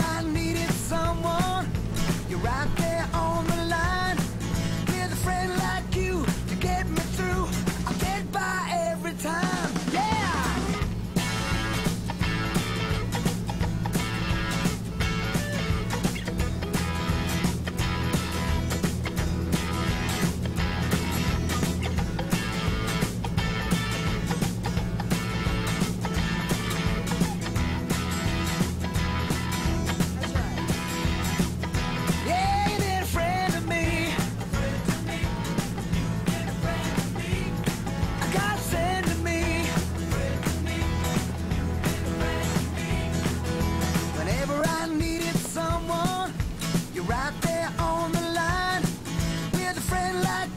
I needed someone. You're right there on the line with a friend like there on the line with a friend like